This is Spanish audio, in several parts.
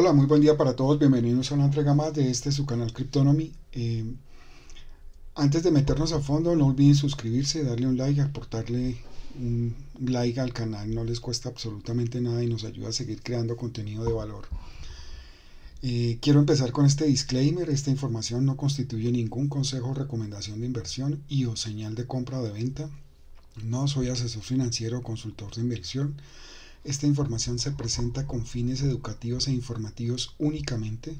Hola, muy buen día para todos. Bienvenidos a una entrega más de este su canal Cryptonomy. Eh, antes de meternos a fondo, no olviden suscribirse, darle un like, aportarle un like al canal. No les cuesta absolutamente nada y nos ayuda a seguir creando contenido de valor. Eh, quiero empezar con este disclaimer. Esta información no constituye ningún consejo recomendación de inversión y o señal de compra o de venta. No soy asesor financiero o consultor de inversión. Esta información se presenta con fines educativos e informativos únicamente.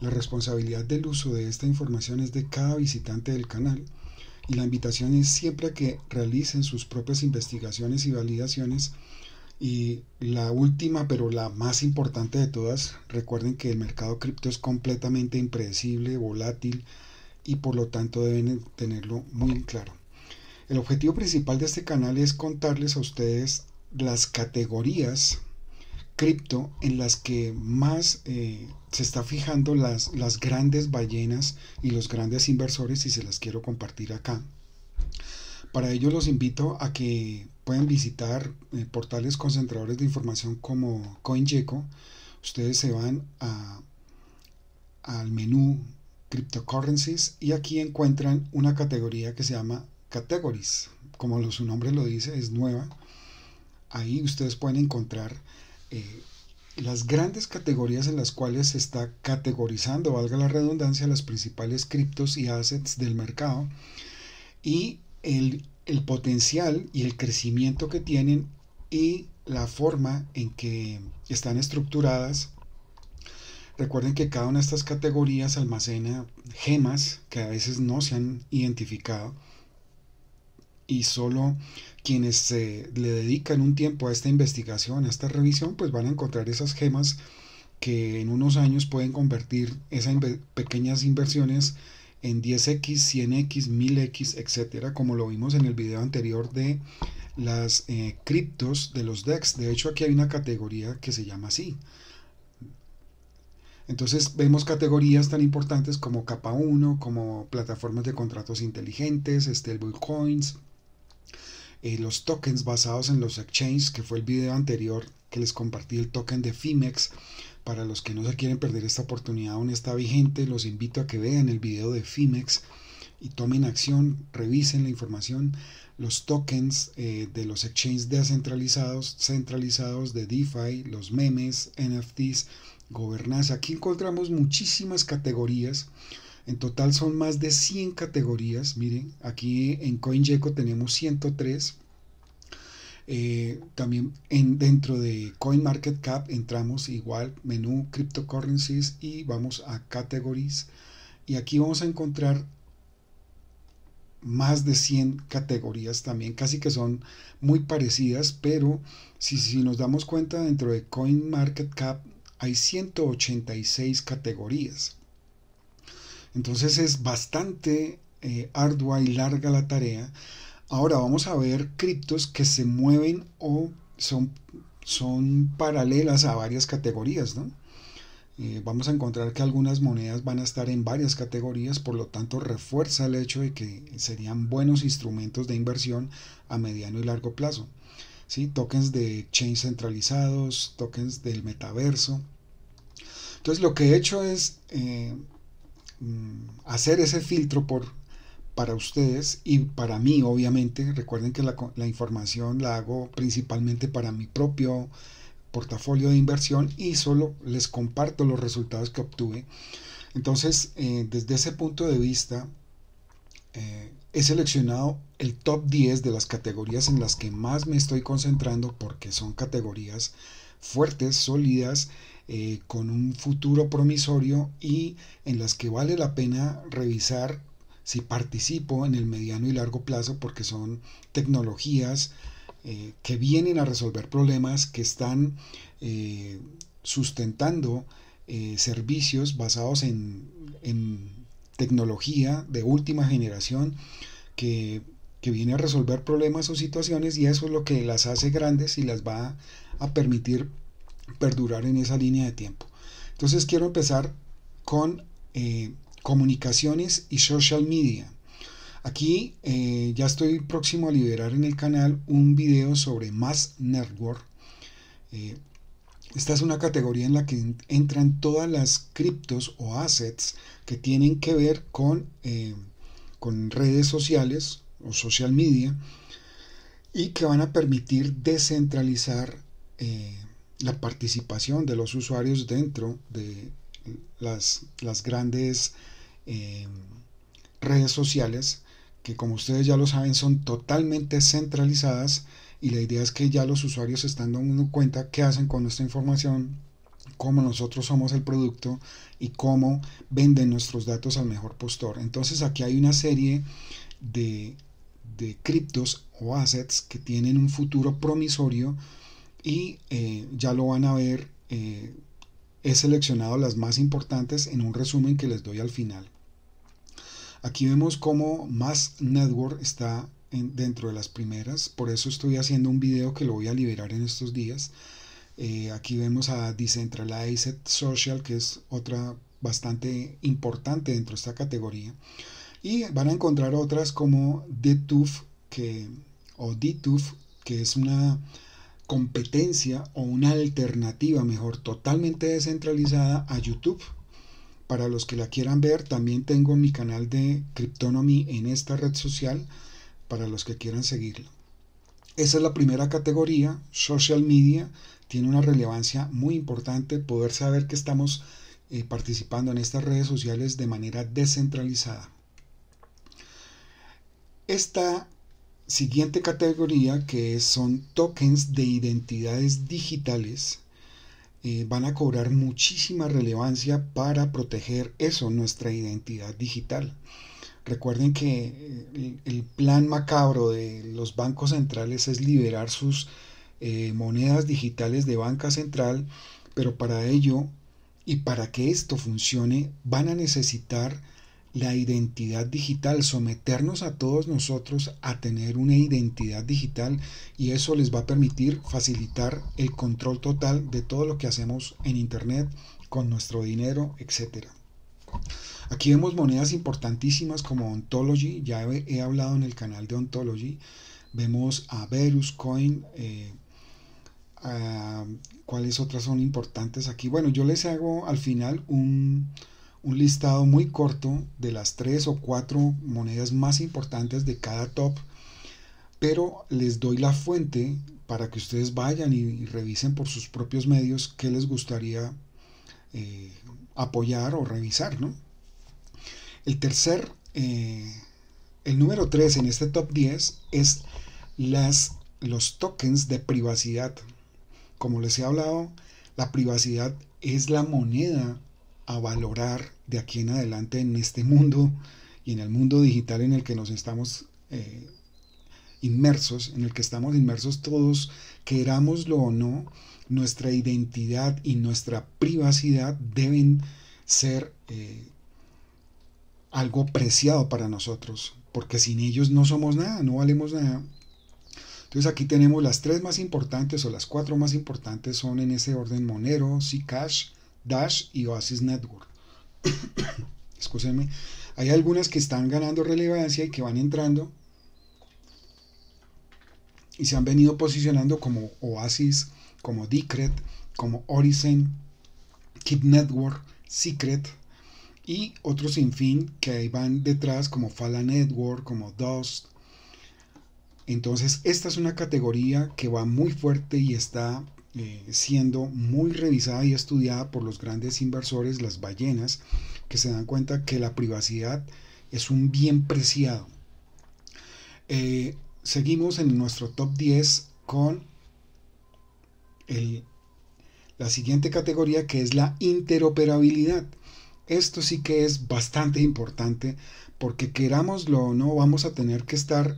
La responsabilidad del uso de esta información es de cada visitante del canal y la invitación es siempre a que realicen sus propias investigaciones y validaciones. Y la última, pero la más importante de todas, recuerden que el mercado cripto es completamente impredecible, volátil y por lo tanto deben tenerlo muy claro. El objetivo principal de este canal es contarles a ustedes las categorías cripto en las que más eh, se está fijando las, las grandes ballenas y los grandes inversores y se las quiero compartir acá. Para ello los invito a que puedan visitar eh, portales concentradores de información como CoinGecko. Ustedes se van al menú Cryptocurrencies y aquí encuentran una categoría que se llama Categories. Como su nombre lo dice, es nueva ahí ustedes pueden encontrar eh, las grandes categorías en las cuales se está categorizando, valga la redundancia, las principales criptos y assets del mercado y el, el potencial y el crecimiento que tienen y la forma en que están estructuradas. Recuerden que cada una de estas categorías almacena gemas que a veces no se han identificado y solo quienes se le dedican un tiempo a esta investigación, a esta revisión, pues van a encontrar esas gemas que en unos años pueden convertir esas pequeñas inversiones en 10x, 100x, 1000x, etcétera, como lo vimos en el video anterior de las eh, criptos de los DEX. De hecho, aquí hay una categoría que se llama así. Entonces vemos categorías tan importantes como capa 1, como plataformas de contratos inteligentes, stablecoins, eh, los tokens basados en los exchanges, que fue el video anterior que les compartí el token de Fimex. Para los que no se quieren perder esta oportunidad aún está vigente, los invito a que vean el video de Fimex y tomen acción, revisen la información, los tokens eh, de los exchanges descentralizados, centralizados de DeFi, los memes, NFTs, gobernanza. Aquí encontramos muchísimas categorías en total son más de 100 categorías. Miren, aquí en CoinGecko tenemos 103. Eh, también en, dentro de CoinMarketCap entramos igual menú cryptocurrencies y vamos a categories. Y aquí vamos a encontrar más de 100 categorías también, casi que son muy parecidas, pero si, si nos damos cuenta dentro de CoinMarketCap hay 186 categorías. Entonces es bastante eh, ardua y larga la tarea. Ahora vamos a ver criptos que se mueven o son, son paralelas a varias categorías, ¿no? Eh, vamos a encontrar que algunas monedas van a estar en varias categorías, por lo tanto refuerza el hecho de que serían buenos instrumentos de inversión a mediano y largo plazo. ¿sí? Tokens de exchange centralizados, tokens del metaverso. Entonces lo que he hecho es eh, hacer ese filtro por, para ustedes y para mí, obviamente. Recuerden que la, la, información la hago principalmente para mi propio portafolio de inversión y solo les comparto los resultados que obtuve. Entonces, eh, desde ese punto de vista, eh, he seleccionado el top 10 de las categorías en las que más me estoy concentrando porque son categorías fuertes, sólidas eh, con un futuro promisorio y en las que vale la pena revisar si participo en el mediano y largo plazo porque son tecnologías eh, que vienen a resolver problemas que están eh, sustentando servicios basados en, tecnología de última generación que, que, viene a resolver problemas o situaciones y eso es lo que las hace grandes y las va a permitir perdurar en esa línea de tiempo. Entonces quiero empezar con eh, comunicaciones y social media. Aquí eh, ya estoy próximo a liberar en el canal un video sobre Mass Network. Eh, Esta es una categoría en la que entran todas las criptos o assets que tienen que ver con, con redes sociales o social media y que van a permitir descentralizar la participación de los usuarios dentro de las, las grandes eh, redes sociales que como ustedes ya lo saben son totalmente centralizadas y la idea es que ya los usuarios están dando cuenta qué hacen con nuestra información, cómo nosotros somos el producto y cómo venden nuestros datos al mejor postor. Entonces aquí hay una serie de, de criptos o assets que tienen un futuro promisorio y eh, ya lo van a ver. Eh, he seleccionado las más importantes en un resumen que les doy al final. Aquí vemos cómo Mass Network está dentro de las primeras, por eso estoy haciendo un video que lo voy a liberar en estos días. Eh, aquí vemos a Decentralized Social, que es otra bastante importante dentro de esta categoría. Y van a encontrar otras como DTUF, que, o DTUF, que es una competencia o una alternativa, mejor, totalmente descentralizada a YouTube. Para los que la quieran ver, también tengo mi canal de Cryptonomy en esta red social para los que quieran seguirlo. Esa es la primera categoría, social media, tiene una relevancia muy importante poder saber que estamos eh, participando en estas redes sociales de manera descentralizada. Esta siguiente categoría, que son tokens de identidades digitales, eh, van a cobrar muchísima relevancia para proteger eso, nuestra identidad digital. Recuerden que eh, el, plan macabro de los bancos centrales es liberar sus eh, monedas digitales de banca central, pero para ello y para que esto funcione van a necesitar la identidad digital, someternos a todos nosotros a tener una identidad digital y eso les va a permitir facilitar el control total de todo lo que hacemos en Internet con nuestro dinero, etcétera. Aquí vemos monedas importantísimas como Ontology, ya he, hablado en el canal de Ontology. Vemos a Verus Coin, eh, cuáles otras son importantes aquí. Bueno, yo les hago al final un, un listado muy corto de las tres o cuatro monedas más importantes de cada top, pero les doy la fuente para que ustedes vayan y, revisen por sus propios medios qué les gustaría eh, apoyar o revisar, ¿no? El tercer, eh, el número 3 en este top 10 es las, los tokens de privacidad. Como les he hablado, la privacidad es la moneda a valorar de aquí en adelante en este mundo y en el mundo digital en el que nos estamos eh, inmersos, en el que estamos inmersos todos, querámoslo o no, nuestra identidad y nuestra privacidad deben ser eh, algo preciado para nosotros, porque sin ellos no somos nada, no valemos nada. Entonces aquí tenemos las tres más importantes o las cuatro más importantes son en ese orden Monero, Zcash, Dash y Oasis Network. Escúchenme, hay algunas que están ganando relevancia y que van entrando y se han venido posicionando como Oasis, como Decred, como Orison, Keep Network, Secret, y otros sinfín que van detrás como Fala Network, como Dust. Entonces esta es una categoría que va muy fuerte y está eh, siendo muy revisada y estudiada por los grandes inversores, las ballenas, que se dan cuenta que la privacidad es un bien preciado. Eh, seguimos en nuestro top 10 con la siguiente categoría que es la interoperabilidad. Esto sí que es bastante importante porque querámoslo o no vamos a tener que estar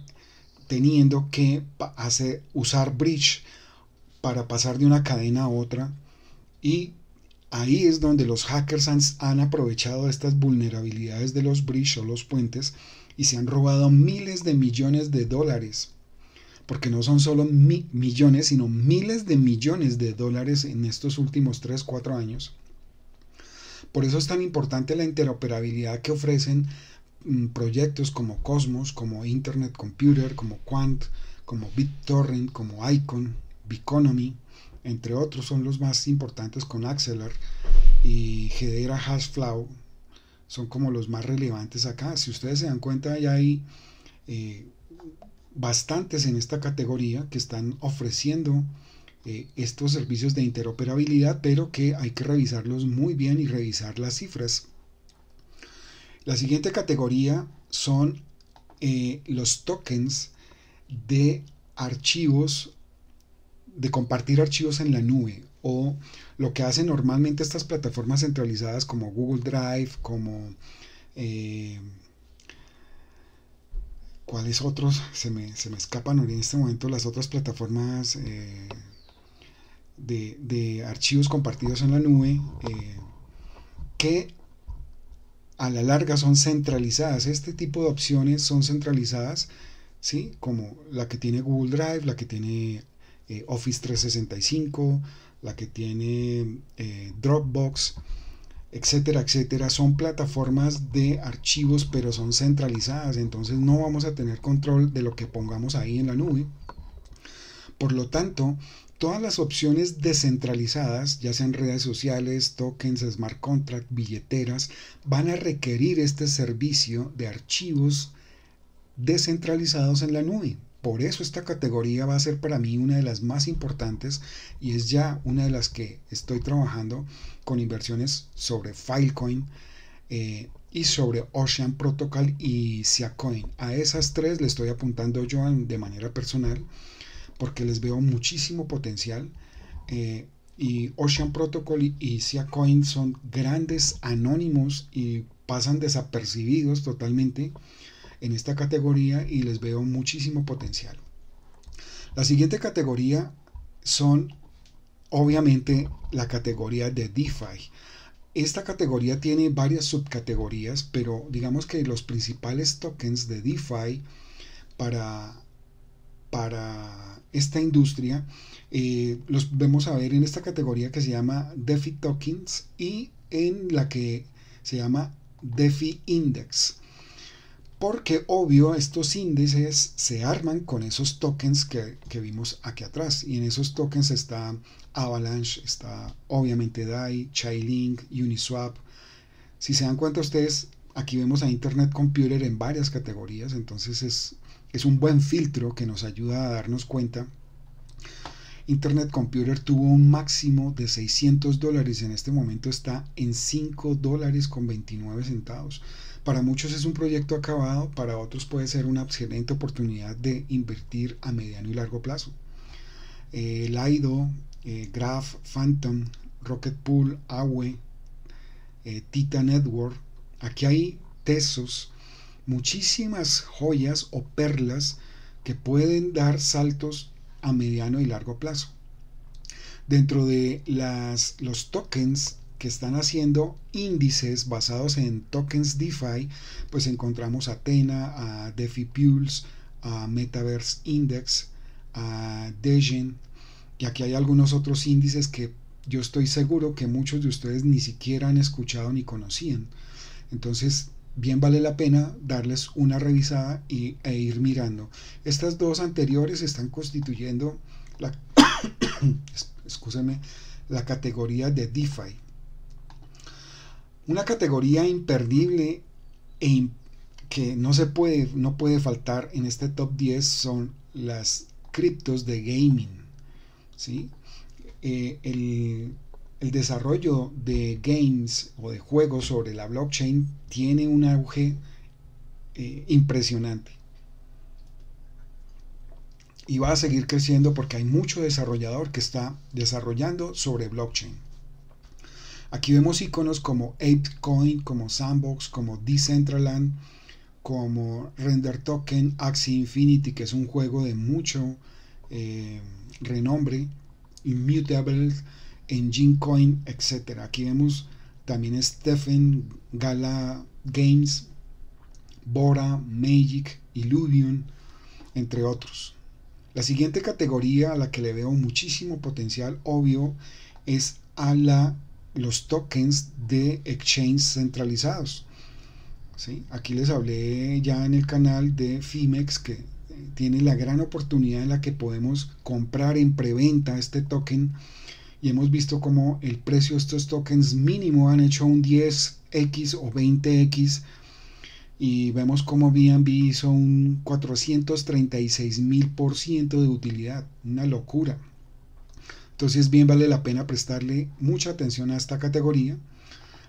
teniendo que hacer, usar bridge para pasar de una cadena a otra. Y ahí es donde los hackers han, aprovechado estas vulnerabilidades de los bridge o los puentes y se han robado miles de millones de dólares. Porque no son solo millones sino miles de millones de dólares en estos últimos 3 4 años. Por eso es tan importante la interoperabilidad que ofrecen mm, proyectos como Cosmos, como Internet Computer, como Quant, como BitTorrent, como Icon, Biconomy, entre otros son los más importantes con Axelar y Hedera Hashflow, son como los más relevantes acá. Si ustedes se dan cuenta, ya hay eh, bastantes en esta categoría que están ofreciendo eh, estos servicios de interoperabilidad, pero que hay que revisarlos muy bien y revisar las cifras. La siguiente categoría son eh, los tokens de archivos, de compartir archivos en la nube o lo que hacen normalmente estas plataformas centralizadas como Google Drive, como... Eh, ¿Cuáles otros? Se me, se me, escapan en este momento las otras plataformas de, archivos compartidos en la nube eh, que a la larga son centralizadas. Este tipo de opciones son centralizadas, ¿sí? como la que tiene Google Drive, la que tiene eh, Office 365, la que tiene eh, Dropbox, etcétera, etcétera. Son plataformas de archivos, pero son centralizadas, entonces no vamos a tener control de lo que pongamos ahí en la nube. Por lo tanto, Todas las opciones descentralizadas, ya sean redes sociales, tokens, smart contract, billeteras, van a requerir este servicio de archivos descentralizados en la nube. Por eso esta categoría va a ser para mí una de las más importantes y es ya una de las que estoy trabajando con inversiones sobre Filecoin eh, y sobre Ocean Protocol y Siacoin. A esas tres le estoy apuntando yo de manera personal porque les veo muchísimo potencial. Eh, y Ocean Protocol y Coin son grandes anónimos y pasan desapercibidos totalmente en esta categoría y les veo muchísimo potencial. La siguiente categoría son obviamente la categoría de DeFi. Esta categoría tiene varias subcategorías, pero digamos que los principales tokens de DeFi para, para esta industria, eh, los vemos a ver en esta categoría que se llama DeFi Tokens y en la que se llama DeFi Index. Porque obvio estos índices se arman con esos tokens que, que vimos aquí atrás. Y en esos tokens está Avalanche, está obviamente DAI, Chainlink, Uniswap. Si se dan cuenta ustedes, aquí vemos a Internet Computer en varias categorías. Entonces es es un buen filtro que nos ayuda a darnos cuenta. Internet Computer tuvo un máximo de 600 dólares, en este momento está en 5 dólares con 29 centavos. Para muchos es un proyecto acabado, para otros puede ser una excelente oportunidad de invertir a mediano y largo plazo. Eh, Lido, eh, Graph, Phantom, Rocket Pool, Awe, eh, Tita Network, aquí hay tesos muchísimas joyas o perlas que pueden dar saltos a mediano y largo plazo. Dentro de los tokens que están haciendo índices basados en tokens DeFi, pues encontramos a Athena, a DeFi Pulse, a Metaverse Index, a Degen, y aquí hay algunos otros índices que yo estoy seguro que muchos de ustedes ni siquiera han escuchado ni conocían. Entonces, bien vale la pena darles una revisada y, e ir mirando. Estas dos anteriores están constituyendo la, la categoría de DeFi. Una categoría imperdible e que no se puede, no puede faltar en este top 10 son las criptos de gaming. ¿sí? Eh, el, el desarrollo de games o de juegos sobre la blockchain tiene un auge eh, impresionante. Y va a seguir creciendo porque hay mucho desarrollador que está desarrollando sobre blockchain. Aquí vemos iconos como ApeCoin, como Sandbox, como Decentraland, como Render Token, Axie Infinity, que es un juego de mucho eh, renombre, Immutable, Engine Coin, etc. Aquí vemos también Stephen, Gala Games, Bora, Magic, Illuvium, entre otros. La siguiente categoría a la que le veo muchísimo potencial, obvio, es a la, los tokens de exchange centralizados. ¿Sí? Aquí les hablé ya en el canal de Fimex, que tiene la gran oportunidad en la que podemos comprar en preventa este token y hemos visto como el precio de estos tokens mínimo han hecho un 10x o 20x y vemos como BNB hizo un 436 mil por ciento de utilidad, una locura. Entonces bien vale la pena prestarle mucha atención a esta categoría.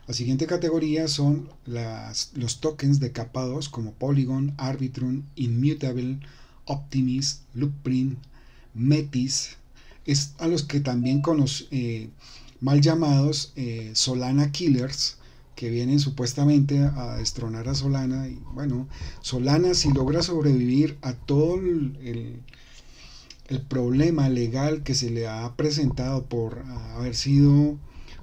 La siguiente categoría son los tokens de capa 2 como Polygon, Arbitrum, Immutable, Optimis, Loopprint, Metis, es a los que también con los eh, mal llamados eh, Solana Killers, que vienen supuestamente a destronar a Solana. Y bueno, Solana si logra sobrevivir a todo el, el problema legal que se le ha presentado por haber sido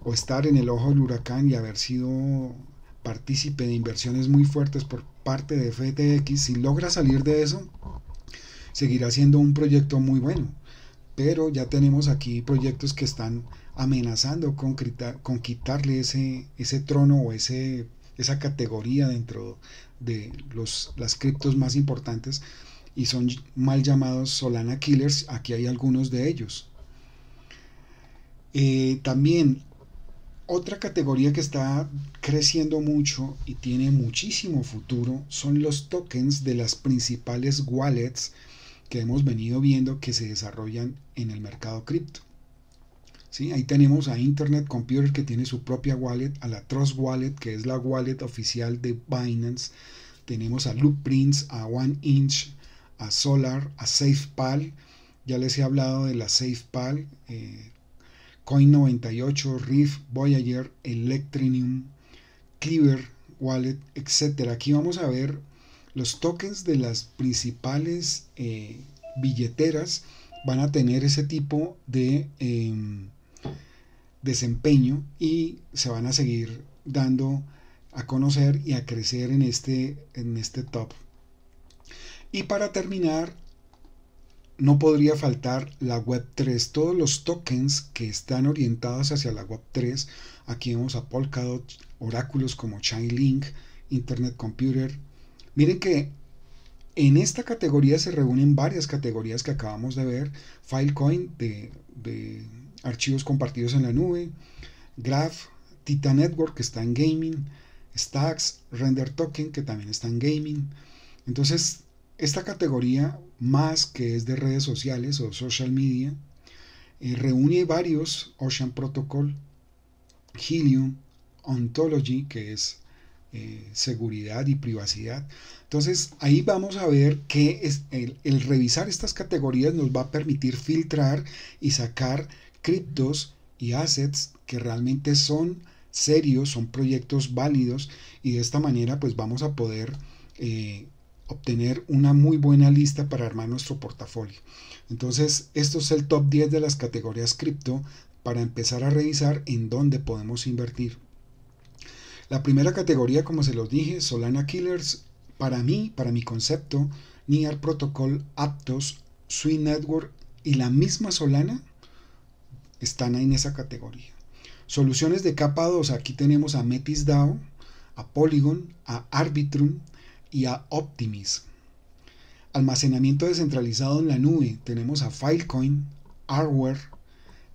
o estar en el ojo del huracán y haber sido partícipe de inversiones muy fuertes por parte de FTX, si logra salir de eso, seguirá siendo un proyecto muy bueno pero ya tenemos aquí proyectos que están amenazando con, quitarle ese, trono o esa categoría dentro de los, las criptos más importantes y son mal llamados Solana Killers, aquí hay algunos de ellos. Eh, también otra categoría que está creciendo mucho y tiene muchísimo futuro son los tokens de las principales wallets que hemos venido viendo que se desarrollan en el mercado cripto. ¿Sí? Ahí tenemos a Internet Computer que tiene su propia wallet, a la Trust Wallet que es la wallet oficial de Binance, tenemos a Looprints, a One Inch, a Solar, a SafePal, ya les he hablado de la SafePal, eh, Coin98, Riff, Voyager, Electrinium, Cleaver Wallet, etc. Aquí vamos a ver los tokens de las principales eh, billeteras van a tener ese tipo de em, desempeño y se van a seguir dando a conocer y a crecer en este, en este top. Y para terminar, no podría faltar la Web 3. Todos los tokens que están orientados hacia la Web 3, aquí vemos a Polkadot, oráculos como Chainlink, Internet Computer, Miren que en esta categoría se reúnen varias categorías que acabamos de ver. Filecoin de, archivos compartidos en la nube, Graph, Tita Network que está en gaming, Stacks, Render Token que también está en gaming. Entonces, esta categoría, más que es de redes sociales o social media, eh, reúne varios Ocean Protocol, Helium, Ontology, que es eh, seguridad y privacidad. Entonces ahí vamos a ver que es el, revisar estas categorías nos va a permitir filtrar y sacar criptos y assets que realmente son serios, son proyectos válidos y de esta manera pues vamos a poder eh, obtener una muy buena lista para armar nuestro portafolio. Entonces esto es el top 10 de las categorías cripto para empezar a revisar en dónde podemos invertir. La primera categoría, como se los dije, Solana Killers, para mí, para mi concepto, NIAR Protocol, Aptos, Sui Network y la misma Solana están en esa categoría. Soluciones de capa 2, aquí tenemos a Metis DAO, a Polygon, a Arbitrum y a Optimis. Almacenamiento descentralizado en la nube, tenemos a Filecoin, Hardware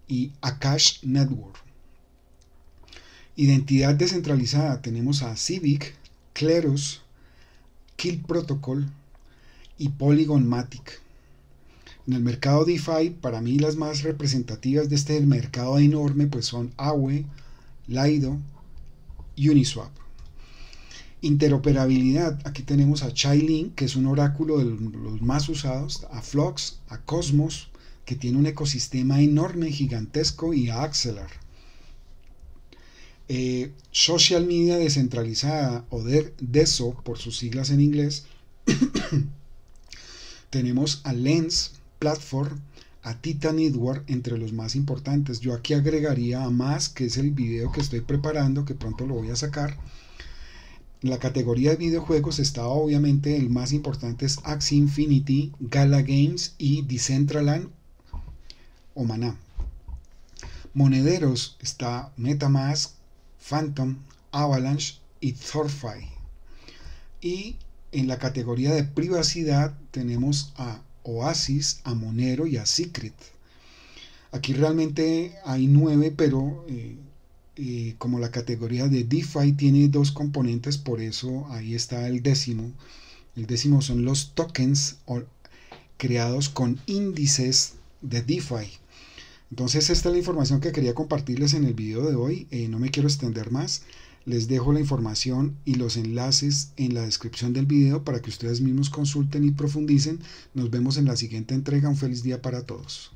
y a Cash Network. Identidad descentralizada tenemos a Civic, Cleros, Kill Protocol y Polygon Matic. En el mercado DeFi, para mí las más representativas de este mercado enorme pues son Awe, Lido, Uniswap. Interoperabilidad, aquí tenemos a Chainlink, que es un oráculo de los más usados, a Flux, a Cosmos, que tiene un ecosistema enorme, gigantesco, y a Axelar. Eh, social media descentralizada o DESO por sus siglas en inglés, tenemos a Lens Platform, a Titan Network entre los más importantes. Yo aquí agregaría a más, que es el video que estoy preparando, que pronto lo voy a sacar. La categoría de videojuegos está obviamente el más importante es Axie Infinity, Gala Games y Decentraland o Maná. Monederos está Metamask, Phantom, Avalanche y Thorfy. Y en la categoría de privacidad tenemos a Oasis, a Monero y a Secret. Aquí realmente hay nueve, pero eh, eh, como la categoría de DeFi tiene dos componentes, por eso ahí está el décimo. El décimo son los tokens creados con índices de DeFi. Entonces esta es la información que quería compartirles en el video de hoy. Eh, no me quiero extender más. Les dejo la información y los enlaces en la descripción del video para que ustedes mismos consulten y profundicen. Nos vemos en la siguiente entrega. Un feliz día para todos.